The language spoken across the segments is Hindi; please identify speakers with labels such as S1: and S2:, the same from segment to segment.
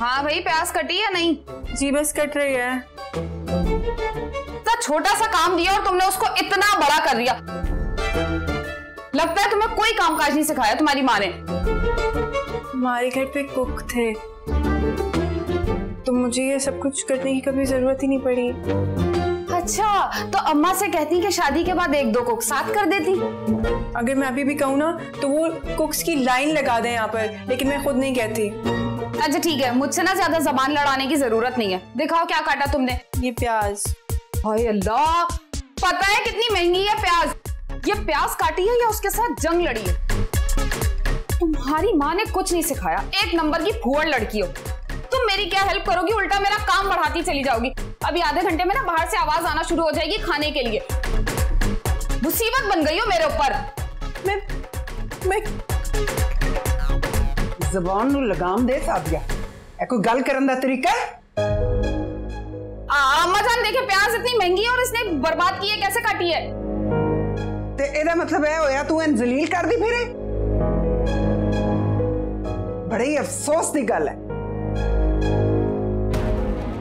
S1: हाँ भाई प्याज कटी या नहीं?
S2: जी बस कट रही है।
S1: इतना छोटा सा काम दिया और तुमने उसको इतना बड़ा कर दिया। लगता है तुम्हें कोई कामकाज नहीं सिखाया तुम्हारी माँ ने।
S2: हमारे घर पे कुक थे। तो मुझे ये सब कुछ करने की कभी ज़रूरत ही नहीं पड़ी।
S1: अच्छा तो अम्मा से कहती कि शादी के बाद एक दो कुक साथ कर देती।
S2: अगर मैं अभी भी कहूँ ना तो वो कुक्स की लाइन लगा दें यहाँ पर लेकिन मैं खुद नहीं कहती।
S1: अच्छा ठीक है मुझसे ना ज़्यादा जबान लड़ाने की ज़रूरत नहीं है। दिखाओ क्या काटा तुमने?
S2: ये प्याज।
S1: हाय अल्लाह पता है कितनी महँगी है प्याज? ये प्याज काटी है या उसके साथ जंग लड़ी है? तुम्हारी माँ ने कुछ नहीं सिखाया एक नंबर की फुअर लड़की हो। तुम मेरी क्या हेल्प करोगी? उल्टा मेरा काम बढ़ाती चली जाओगी। अभी आधे घंटे में ना बाहर से आवाज़ आना शुरू हो जाएगी खाने के लिए। मुसीबत बन गई हो मेरे ऊपर।
S2: मैं मैं
S3: ਜ਼ਬਾਨ ਨੂੰ ਲਗਾਮ ਦੇ ਸਾਧਿਆ ਇਹ ਕੋਈ ਗੱਲ ਕਰਨ ਦਾ ਤਰੀਕਾ ਹੈ
S1: आ, अम्मा जान देखे प्याज इतनी महंगी है और इसने बर्बाद की है कैसे काटी है
S3: ਤੇ ਇਹਦਾ ਮਤਲਬ ਇਹ ਹੋਇਆ ਤੂੰ ਇਹਨ ਜ਼ਲੀਲ ਕਰਦੀ ਫਿਰੇ ਬੜੇ ਹੀ ਅਫਸੋਸ ਦੀ ਗੱਲ ਹੈ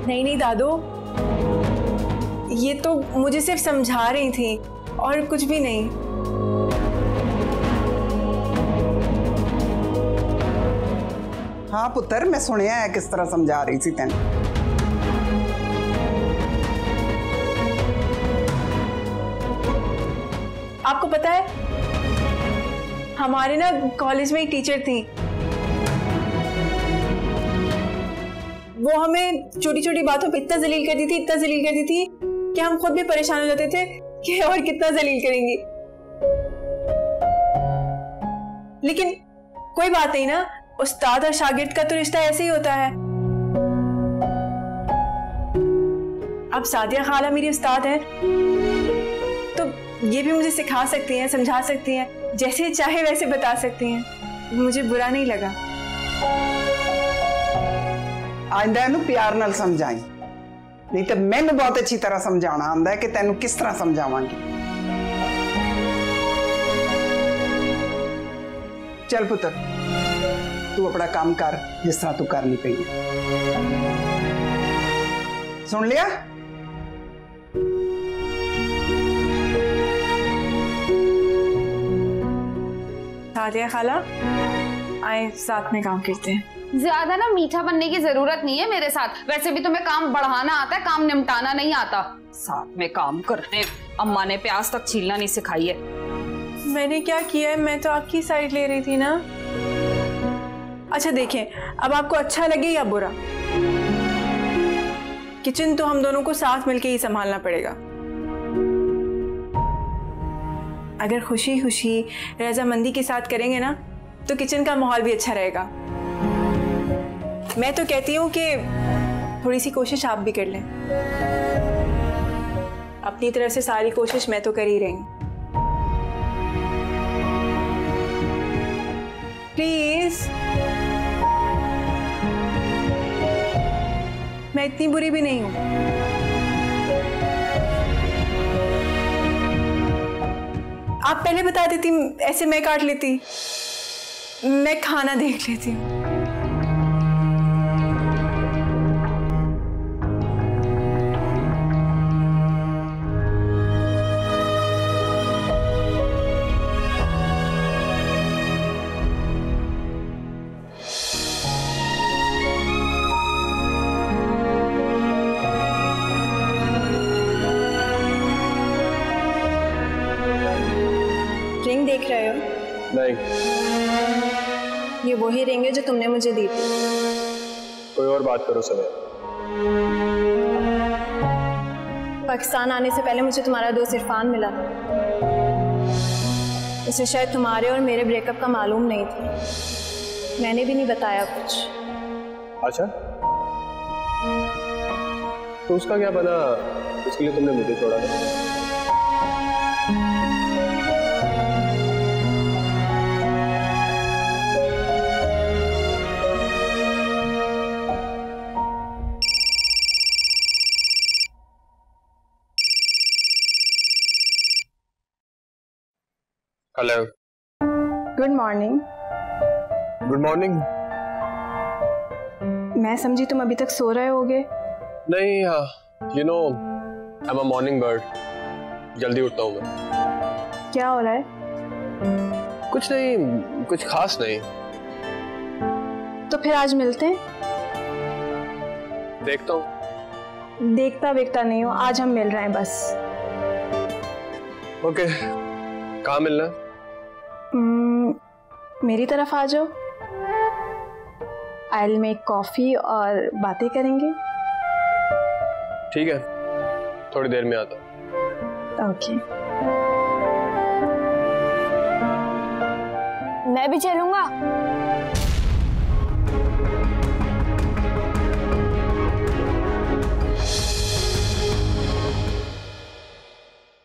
S2: नहीं नहीं दादू ये तो मुझे सिर्फ समझा रही थी और कुछ भी नहीं
S3: ਹਾਂ ਪੁੱਤਰ ਮੈਂ ਸੁਣਿਆ ਹੈ ਕਿਸ ਤਰ੍ਹਾਂ ਸਮਝਾ ਰਹੀ ਸੀ ਤੈਨੂੰ
S2: आपको पता है हमारे ना कॉलेज में एक टीचर थी वो हमें छोटी छोटी बातों पे इतना जलील कर दी थी इतना जलील कर दी थी कि हम खुद भी परेशान हो जाते थे कि और कितना जलील करेंगी लेकिन कोई बात नहीं ना उस्ताद और शागिर्द का तो रिश्ता ऐसे ही होता है अब सादिया खाला मेरी उस्ताद है तो ये भी मुझे सिखा सकती हैं समझा सकती हैं जैसे चाहे वैसे बता सकती हैं मुझे बुरा नहीं लगा
S3: ਆਇੰਦਾ ਇਹਨੂੰ ਪਿਆਰ ਨਾਲ ਸਮਝਾਈ ਨਹੀਂ ਤਾਂ ਮੈਨੂੰ ਬਹੁਤ ਅੱਛੀ ਤਰ੍ਹਾਂ ਸਮਝਾਉਣਾ ਆਉਂਦਾ ਹੈ ਕਿ ਤੈਨੂੰ ਕਿਸ ਤਰ੍ਹਾਂ ਸਮਝਾਵਾਂਗੀ ਚੱਲ ਪੁੱਤਰ ਤੂੰ ਆਪਣਾ ਕੰਮ ਕਰ ਜਿਸ ਤਰ੍ਹਾਂ ਤੂੰ ਕਰਨੀ ਪਈ ਹੈ। ਸੁਣ ਲਿਆ
S2: सादिया खाला आए साथ में काम करते हैं
S1: ज्यादा ना मीठा बनने की जरूरत नहीं है मेरे साथ वैसे भी तुम्हें काम बढ़ाना आता है काम निपटाना नहीं आता साथ में काम करने अम्मा ने प्याज तक छीलना नहीं सिखाई है
S2: मैंने क्या किया है मैं तो आपकी साइड ले रही थी ना अच्छा देखें, अब आपको अच्छा लगे या बुरा? किचन तो हम दोनों को साथ मिलके ही संभालना पड़ेगा। अगर खुशी खुशी रजामंदी के साथ करेंगे ना तो किचन का माहौल भी अच्छा रहेगा। मैं तो कहती हूँ कि थोड़ी सी कोशिश आप भी कर लें। अपनी तरफ़ से सारी कोशिश मैं तो कर ही रही प्लीज़ मैं इतनी बुरी भी नहीं हूँ। आप पहले बता देती, ऐसे मैं काट लेती, मैं खाना देख लेती हूँ।
S4: नहीं
S2: ये वही रिंग है जो तुमने मुझे दी थी।
S4: कोई और बात करो समय
S2: पाकिस्तान आने से पहले मुझे तुम्हारा दोस्त इरफान मिला। उसे शायद तुम्हारे और मेरे ब्रेकअप का मालूम नहीं था। मैंने भी नहीं बताया कुछ।
S4: अच्छा? तो उसका क्या बना? इसके लिए तुमने मुझे छोड़ा था। Hello
S2: good morning
S4: good morning
S2: मैं समझी तुम अभी तक सो रहे होगे।
S4: नहीं you know I am a morning bird जल्दी उठता हूँ मैं।
S2: क्या हो रहा है?
S4: कुछ नहीं कुछ खास नहीं।
S2: तो फिर आज मिलते हैं?
S4: देखता हूँ।
S2: देखता वेखता नहीं हो आज हम मिल रहे हैं बस।
S4: Okay okay. कहाँ मिलना है?
S2: मेरी तरफ़ आ जाओ। आई मेक कॉफ़ी और बातें करेंगे।
S4: ठीक है थोड़ी देर में आता हूँ।
S2: ओके
S1: मैं भी चलूँगा।